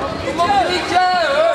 Come on,